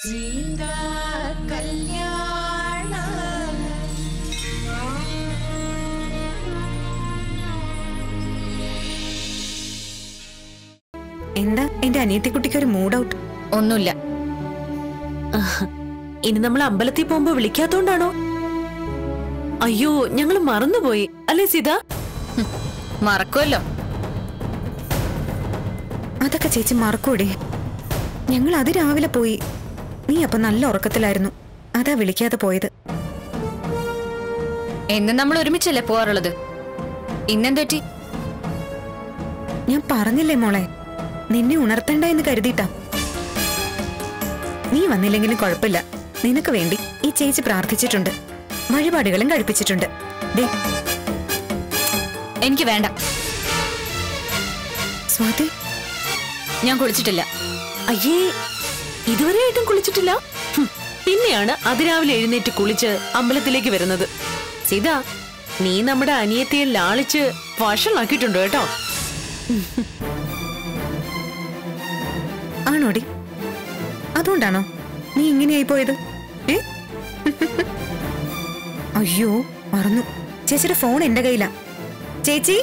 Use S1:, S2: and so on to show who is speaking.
S1: கல்யாணம்
S2: എന്താ എന്റെ അനിയത്തിക്കുട്ടിക്ക് ഒരു മൂഡ് ഔട്ട്
S3: ഒന്നുമില്ല.
S4: ഇനി നമ്മൾ അമ്പലത്തിൽ പോകുമ്പോ വിളിക്കാത്തോണ്ടാണോ? അയ്യോ ഞങ്ങൾ മറന്നുപോയി. അല്ലേ സീത?
S3: മറക്കുമല്ലോ
S2: അതൊക്കെ ചേച്ചി മറക്കൂടെ. ഞങ്ങൾ അതിരാവിലെ പോയി. നീ അപ്പൊ നല്ല ഉറക്കത്തിലായിരുന്നു. അതാ വിളിക്കാതെ പോയത്.
S3: എന്നും നമ്മൾ ഒരുമിച്ചല്ലേ പോവാറുള്ളത്? ഇന്നെന്തെറ്റി
S2: ഞാൻ പറഞ്ഞില്ലേ മോളെ നിന്നെ ഉണർത്തണ്ട എന്ന് കരുതിട്ടാ നീ വന്നില്ലെങ്കിലും കുഴപ്പമില്ല. നിനക്ക് വേണ്ടി ഈ ചേച്ചി പ്രാർത്ഥിച്ചിട്ടുണ്ട്. വഴിപാടുകളും കഴിപ്പിച്ചിട്ടുണ്ട്. ദേ.
S3: എനിക്ക് വേണ്ട.
S2: സ്വാതി.
S3: ഞാൻ കുളിച്ചിട്ടില്ല.
S4: അയ്യേ ഇതുവരെയായിട്ടും കുളിച്ചിട്ടില്ല. പിന്നെയാണ് അതിരാവിലെ എഴുന്നേറ്റ് കുളിച്ച് അമ്പലത്തിലേക്ക് വരുന്നത്. സീത നീ നമ്മുടെ അനിയത്തിയെ ലാളിച്ച് വഷളാക്കിയിട്ടുണ്ടോ കേട്ടോ.
S2: ആണോടി അതുകൊണ്ടാണോ നീ ഇങ്ങനെയായി പോയത്? അയ്യോ മറന്നു. ചേച്ചിയുടെ ഫോൺ എന്റെ കയ്യിലാ. ചേച്ചി?